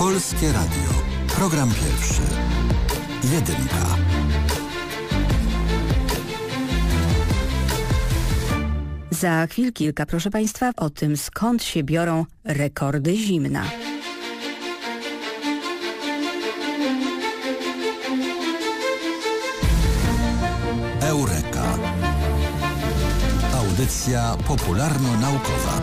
Polskie Radio. Program pierwszy. Jedynka. Za chwil kilka, proszę Państwa, o tym skąd się biorą rekordy zimna. Eureka. Audycja popularno-naukowa.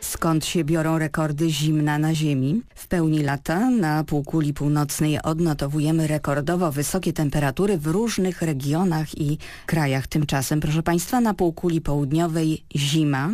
Skąd się biorą rekordy zimna na Ziemi? Pełni lata na półkuli północnej odnotowujemy rekordowo wysokie temperatury w różnych regionach i krajach. Tymczasem, proszę Państwa, na półkuli południowej zima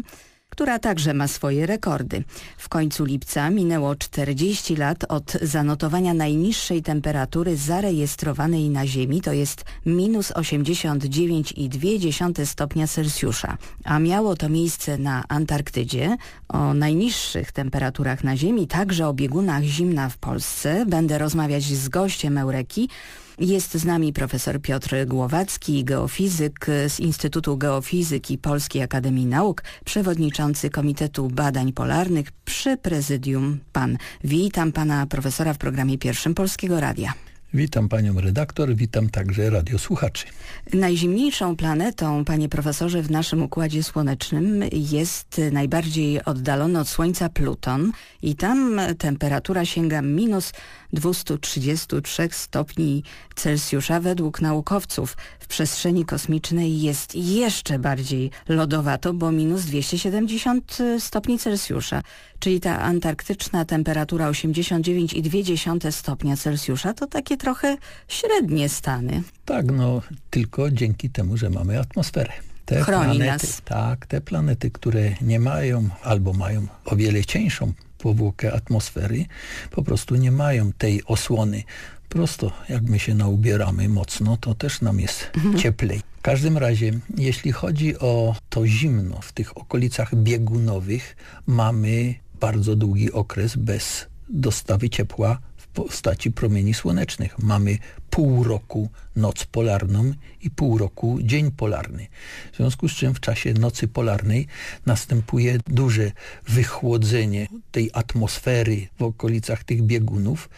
która także ma swoje rekordy. W końcu lipca minęło 40 lat od zanotowania najniższej temperatury zarejestrowanej na Ziemi, to jest minus 89,2 stopnia Celsjusza, a miało to miejsce na Antarktydzie. O najniższych temperaturach na Ziemi, także o biegunach zimna w Polsce będę rozmawiać z gościem Eureki, jest z nami profesor Piotr Głowacki, geofizyk z Instytutu Geofizyki Polskiej Akademii Nauk, przewodniczący Komitetu Badań Polarnych przy Prezydium PAN. Witam pana profesora w programie pierwszym Polskiego Radia. Witam panią redaktor, witam także radiosłuchaczy. Najzimniejszą planetą, panie profesorze, w naszym Układzie Słonecznym jest najbardziej oddalony od Słońca Pluton i tam temperatura sięga minus 233 stopni Celsjusza. Według naukowców w przestrzeni kosmicznej jest jeszcze bardziej lodowato, bo minus 270 stopni Celsjusza. Czyli ta antarktyczna temperatura 89,2 stopnia Celsjusza to takie trochę średnie stany. Tak, no tylko dzięki temu, że mamy atmosferę. Te Chroni planety, nas. Tak, te planety, które nie mają albo mają o wiele cieńszą powłokę atmosfery, po prostu nie mają tej osłony. Prosto jak my się naubieramy mocno, to też nam jest mhm. cieplej. W każdym razie, jeśli chodzi o to zimno w tych okolicach biegunowych, mamy bardzo długi okres bez dostawy ciepła postaci promieni słonecznych. Mamy pół roku noc polarną i pół roku dzień polarny. W związku z czym w czasie nocy polarnej następuje duże wychłodzenie tej atmosfery w okolicach tych biegunów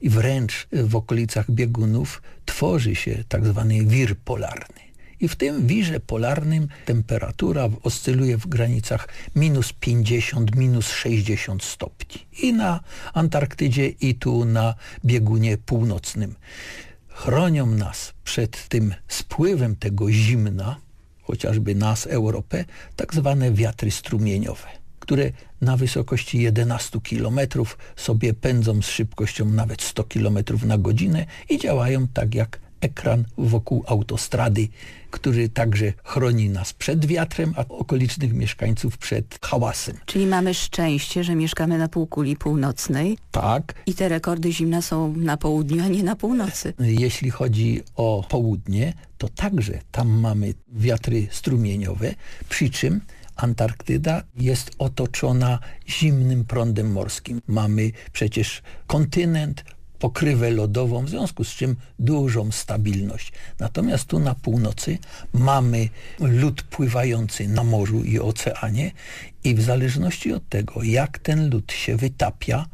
i wręcz w okolicach biegunów tworzy się tak zwany wir polarny i w tym wirze polarnym temperatura oscyluje w granicach minus 50, minus 60 stopni. I na Antarktydzie, i tu na biegunie północnym. Chronią nas przed tym spływem tego zimna, chociażby nas, Europę, tak zwane wiatry strumieniowe które na wysokości 11 km sobie pędzą z szybkością nawet 100 km na godzinę i działają tak jak ekran wokół autostrady, który także chroni nas przed wiatrem, a okolicznych mieszkańców przed hałasem. Czyli mamy szczęście, że mieszkamy na półkuli północnej. Tak. I te rekordy zimna są na południu, a nie na północy. Jeśli chodzi o południe, to także tam mamy wiatry strumieniowe, przy czym Antarktyda jest otoczona zimnym prądem morskim. Mamy przecież kontynent, pokrywę lodową, w związku z czym dużą stabilność. Natomiast tu na północy mamy lód pływający na morzu i oceanie i w zależności od tego, jak ten lód się wytapia,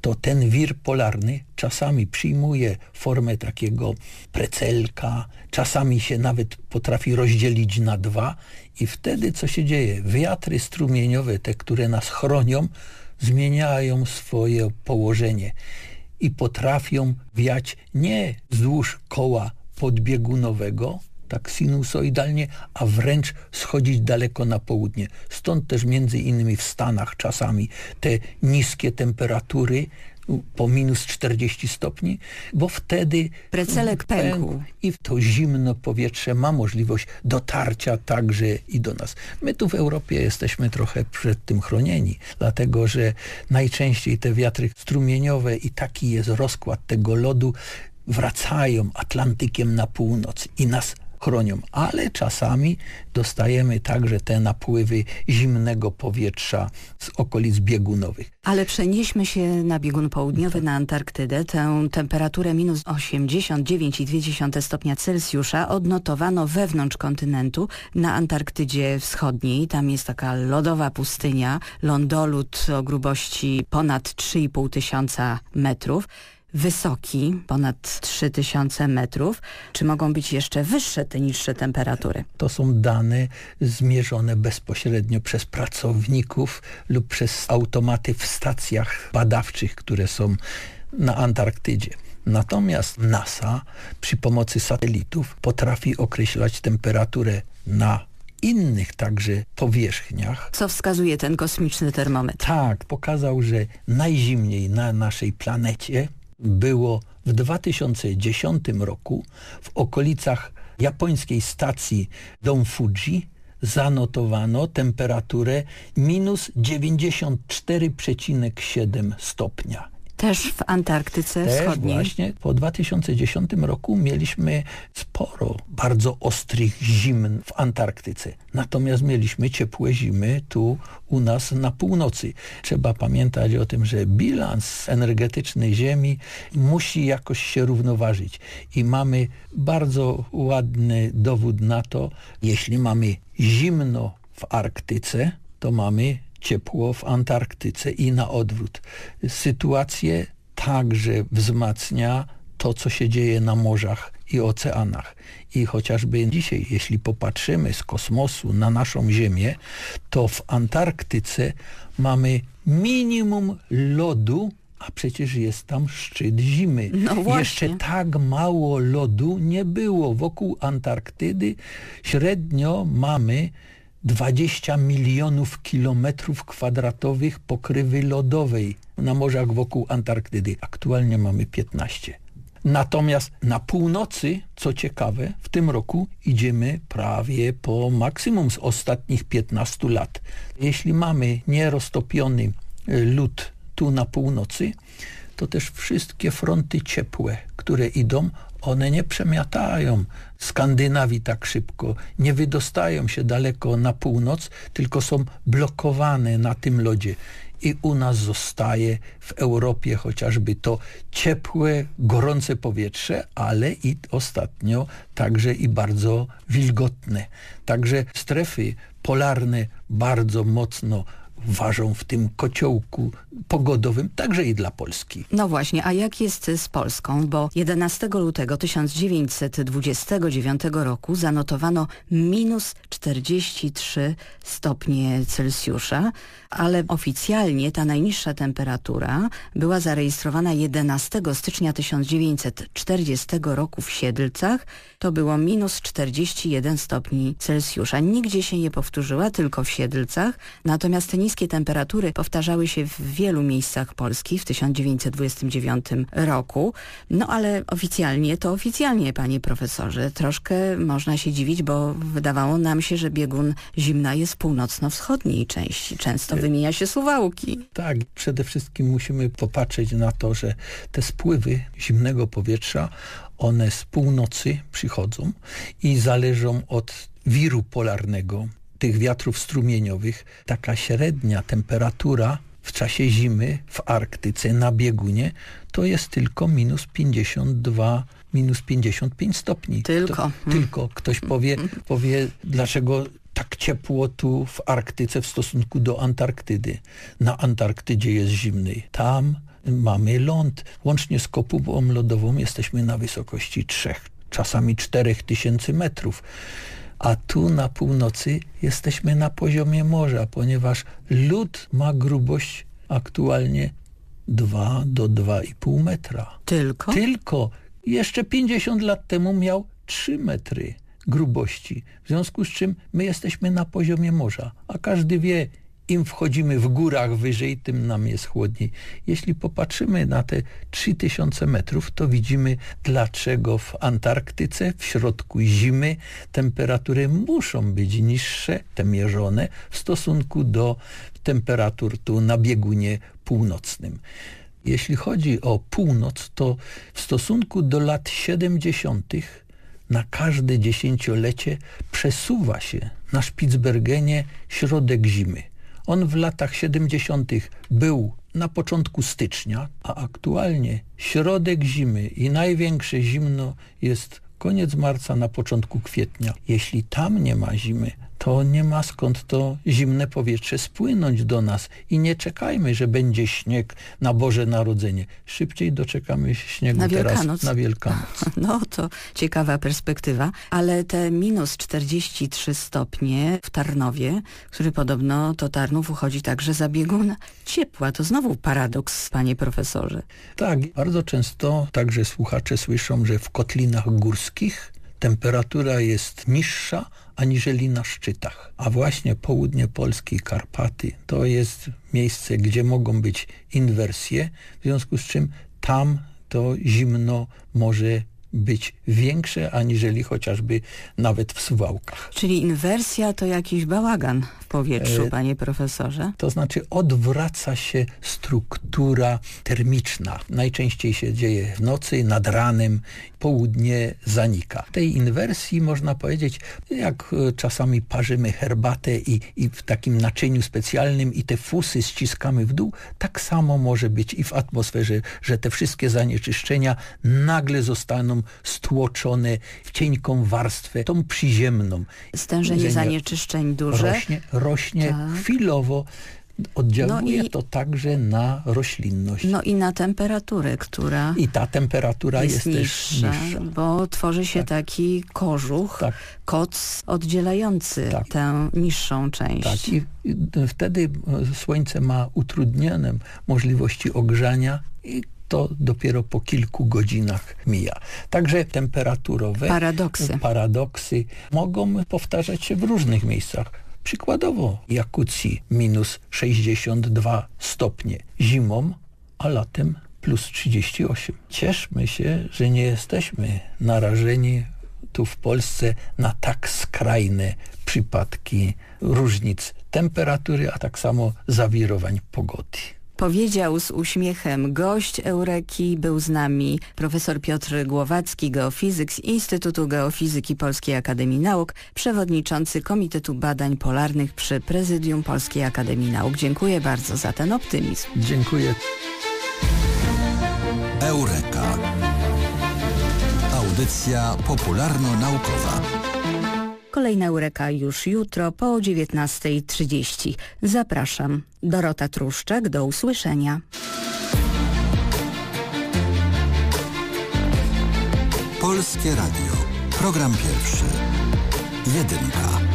to ten wir polarny czasami przyjmuje formę takiego precelka, czasami się nawet potrafi rozdzielić na dwa i wtedy co się dzieje? Wiatry strumieniowe, te, które nas chronią, zmieniają swoje położenie i potrafią wiać nie wzdłuż koła podbiegunowego, tak sinusoidalnie, a wręcz schodzić daleko na południe. Stąd też między innymi w Stanach czasami te niskie temperatury po minus 40 stopni, bo wtedy precelek pękł i to zimno powietrze ma możliwość dotarcia także i do nas. My tu w Europie jesteśmy trochę przed tym chronieni, dlatego że najczęściej te wiatry strumieniowe i taki jest rozkład tego lodu wracają Atlantykiem na północ i nas chronią, ale czasami dostajemy także te napływy zimnego powietrza z okolic biegunowych. Ale przenieśmy się na biegun południowy, na Antarktydę. Tę temperaturę minus 89,2 stopnia Celsjusza odnotowano wewnątrz kontynentu na Antarktydzie Wschodniej. Tam jest taka lodowa pustynia, lądolud o grubości ponad 3,5 tysiąca metrów wysoki, ponad 3000 metrów. Czy mogą być jeszcze wyższe te niższe temperatury? To są dane zmierzone bezpośrednio przez pracowników lub przez automaty w stacjach badawczych, które są na Antarktydzie. Natomiast NASA przy pomocy satelitów potrafi określać temperaturę na innych także powierzchniach. Co wskazuje ten kosmiczny termometr? Tak, pokazał, że najzimniej na naszej planecie było w 2010 roku w okolicach japońskiej stacji Dom Fuji zanotowano temperaturę minus 94,7 stopnia. Też w Antarktyce Też Wschodniej. właśnie po 2010 roku mieliśmy sporo bardzo ostrych zim w Antarktyce. Natomiast mieliśmy ciepłe zimy tu u nas na północy. Trzeba pamiętać o tym, że bilans energetyczny Ziemi musi jakoś się równoważyć. I mamy bardzo ładny dowód na to, jeśli mamy zimno w Arktyce, to mamy ciepło w Antarktyce i na odwrót. Sytuację także wzmacnia to, co się dzieje na morzach i oceanach. I chociażby dzisiaj, jeśli popatrzymy z kosmosu na naszą Ziemię, to w Antarktyce mamy minimum lodu, a przecież jest tam szczyt zimy. No. Jeszcze tak mało lodu nie było. Wokół Antarktydy średnio mamy 20 milionów kilometrów kwadratowych pokrywy lodowej na morzach wokół Antarktydy. Aktualnie mamy 15. Natomiast na północy, co ciekawe, w tym roku idziemy prawie po maksimum z ostatnich 15 lat. Jeśli mamy nieroztopiony y, lód tu na północy, to też wszystkie fronty ciepłe, które idą, one nie przemiatają Skandynawii tak szybko, nie wydostają się daleko na północ, tylko są blokowane na tym lodzie. I u nas zostaje w Europie chociażby to ciepłe, gorące powietrze, ale i ostatnio także i bardzo wilgotne. Także strefy polarne bardzo mocno ważą w tym kociołku pogodowym, także i dla Polski. No właśnie, a jak jest z Polską? Bo 11 lutego 1929 roku zanotowano minus 43 stopnie Celsjusza, ale oficjalnie ta najniższa temperatura była zarejestrowana 11 stycznia 1940 roku w Siedlcach. To było minus 41 stopni Celsjusza. Nigdzie się nie powtórzyła, tylko w Siedlcach. Natomiast te niskie temperatury powtarzały się w wielu miejscach Polski w 1929 roku. No ale oficjalnie to oficjalnie, panie profesorze. Troszkę można się dziwić, bo wydawało nam się, że biegun zimna jest w północno-wschodniej części. Często wymienia się Suwałki. Tak, przede wszystkim musimy popatrzeć na to, że te spływy zimnego powietrza, one z północy przychodzą i zależą od wiru polarnego, tych wiatrów strumieniowych. Taka średnia temperatura w czasie zimy w Arktyce na biegunie to jest tylko minus 52 minus 55 stopni. Tylko. To, tylko. Ktoś powie, powie, dlaczego tak ciepło tu w Arktyce w stosunku do Antarktydy. Na Antarktydzie jest zimniej. Tam mamy ląd. Łącznie z kopubą lodową jesteśmy na wysokości 3, czasami 4 tysięcy metrów. A tu na północy jesteśmy na poziomie morza, ponieważ lód ma grubość aktualnie 2 do 2,5 metra. Tylko? Tylko. Jeszcze 50 lat temu miał 3 metry grubości. W związku z czym my jesteśmy na poziomie morza, a każdy wie, im wchodzimy w górach wyżej, tym nam jest chłodniej. Jeśli popatrzymy na te 3000 metrów, to widzimy, dlaczego w Antarktyce w środku zimy temperatury muszą być niższe, te mierzone, w stosunku do temperatur tu na biegunie północnym. Jeśli chodzi o północ, to w stosunku do lat 70 na każde dziesięciolecie przesuwa się na Spitsbergenie środek zimy. On w latach 70. był na początku stycznia, a aktualnie środek zimy i największe zimno jest koniec marca, na początku kwietnia. Jeśli tam nie ma zimy, to nie ma skąd to zimne powietrze spłynąć do nas i nie czekajmy, że będzie śnieg na Boże Narodzenie. Szybciej doczekamy śniegu na teraz Wielkanoc. na Wielkanoc. No to ciekawa perspektywa, ale te minus 43 stopnie w Tarnowie, który podobno to Tarnów uchodzi także za biegun ciepła. To znowu paradoks, panie profesorze. Tak, bardzo często także słuchacze słyszą, że w kotlinach górskich temperatura jest niższa aniżeli na szczytach. A właśnie południe Polski, Karpaty, to jest miejsce, gdzie mogą być inwersje, w związku z czym tam to zimno może być większe aniżeli chociażby nawet w Suwałkach. Czyli inwersja to jakiś bałagan w powietrzu, E, panie profesorze? To znaczy odwraca się struktura termiczna. Najczęściej się dzieje w nocy, nad ranem, południe zanika. W tej inwersji można powiedzieć, jak e, czasami parzymy herbatę i, i w takim naczyniu specjalnym i te fusy ściskamy w dół, tak samo może być i w atmosferze, że te wszystkie zanieczyszczenia nagle zostaną stłoczone w cienką warstwę, tą przyziemną. Stężenie Że nie- zanieczyszczeń duże. Rośnie, rośnie Tak. chwilowo. Oddziałuje No i- to także na roślinność. No i na temperaturę, która I ta temperatura jest, jest, też niższa, niższa. bo tworzy się taki kożuch, Tak. koc oddzielający Tak. tę niższą część. Tak, i i wtedy e, słońce ma utrudnione możliwości ogrzania i to dopiero po kilku godzinach mija. Także temperaturowe Paradoksy. paradoksy mogą powtarzać się w różnych miejscach. Przykładowo Jakucji minus 62 stopnie zimą, a latem plus 38. Cieszmy się, że nie jesteśmy narażeni tu w Polsce na tak skrajne przypadki różnic temperatury, a tak samo zawirowań pogody. Powiedział z uśmiechem gość Eureki, był z nami profesor Piotr Głowacki, geofizyk z Instytutu Geofizyki Polskiej Akademii Nauk, przewodniczący Komitetu Badań Polarnych przy Prezydium Polskiej Akademii Nauk. Dziękuję bardzo za ten optymizm. Dziękuję. Eureka. Audycja popularno-naukowa. Kolejna Eureka już jutro po 19.30. Zapraszam. Dorota Truszczak, do usłyszenia. Polskie Radio. Program pierwszy. Jedynka.